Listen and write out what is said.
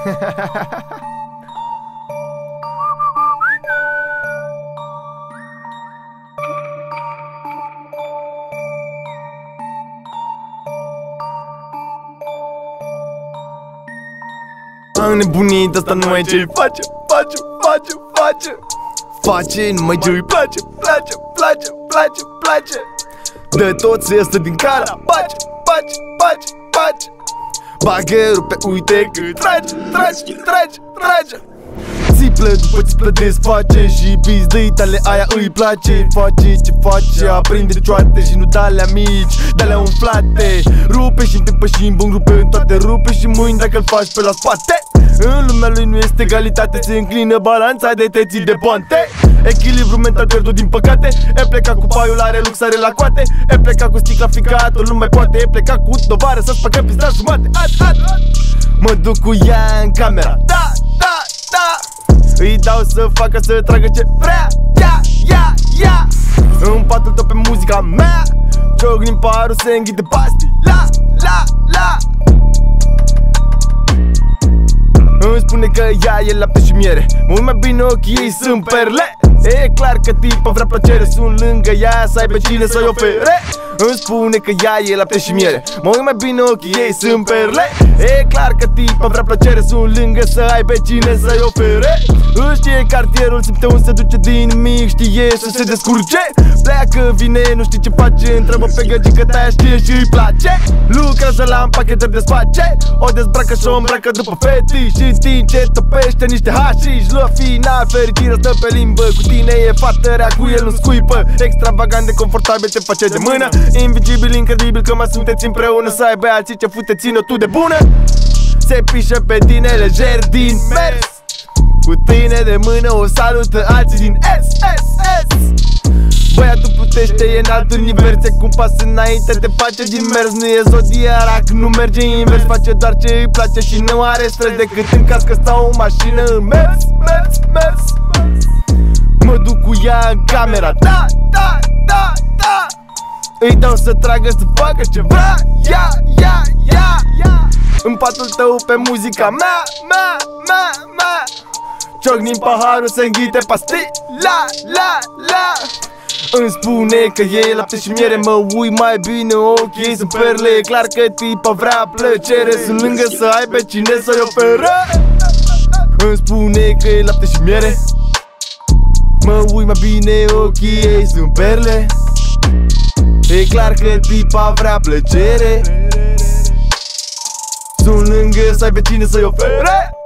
Am nebunit, asta nu mai ce face, face, face, face. Face numai ce îi place, place, place, place, place. Dă tot să iasă din cara, pace, pace, pace, pace Bagă, rupe, uite că trage, trage, trage, trage Țiplă după țiplă desface Și pizdăi tale aia îi place. Face ce face, aprinde cioate Și nu dalea mici, dalea umflate. Rupe și-mi te și în bun, rupe în toate Rupe și mâini dacă l faci pe la spate. În lumea lui nu este egalitate Se înclină balanța de te ții de ponte Echilibru mental pierdut din păcate. E pleca cu paiul, are lux, are la coate. E pleca cu sticla ficatul, nu mai poate. E pleca cu dovară să-ți facă pizda jumate. At, at, at. Mă duc cu ea în camera. Da, da, da. Îi dau să facă să tragă ce vrea. Ia, ia, ia. În patul tău pe muzica mea. Ciognim parul se înghide pasti. La, la, la. Îmi spune că ea e lapte și miere. Mult mai bine ochii ei sunt perle E clar că tipa vrea plăcere Sunt lângă ea să aibă cine să-i ofere. Îmi spune că ea e lapte și miere. Mă uit mai bine ochii ei sunt perle. E clar că tipa vrea plăcere Sunt lângă să aibă cine să-i ofere. Îl știe cartierul, simte un se duce din nimic Știe să se descurce. Pleacă, vine, nu știi ce face Întreabă pe găgică ta știe și îi place. Lucrează la împachetări de space O dezbracă și o îmbracă după fetiș Și în timp ce topește niște hașiși Lua final, fericirea stă pe limbă Cu tine e fată rea, cu el nu scuipă. Extravagant de confortabil te face de mână. Invincibil, incredibil că mai sunteți împreună Să aibă alții ce fute ține tu de bună. Se pișe pe tine lejer din mers Cu tine de mână o salută alții din S, S, S. Băiatul putește, e în alt univers E cum pas înainte, te face din mers. Nu e zodiac, nu merge invers Face doar ce îi place și nu are stres. Decât în caz că stau o mașină în mers, mers, mers. Mă duc cu ea în camera. Da, da, da, da. Îi dau să tragă să facă ce vrea Ia, ia, ia, ia. În patul tău pe muzica mea, mea, mea, mea Ciocnim paharul să înghite pastila, la, la, la. Îmi spune că e lapte și miere Mă ui mai bine, ochii ei sunt perle. E clar că tipa vrea plăcere Sunt lângă să aibă cine să-i oferă Îmi spune că e lapte și miere. Mă ui mai bine, ochii ei sunt perle. E clar că tipa vrea plăcere. Sunt lângă să aibă cine să-i ofere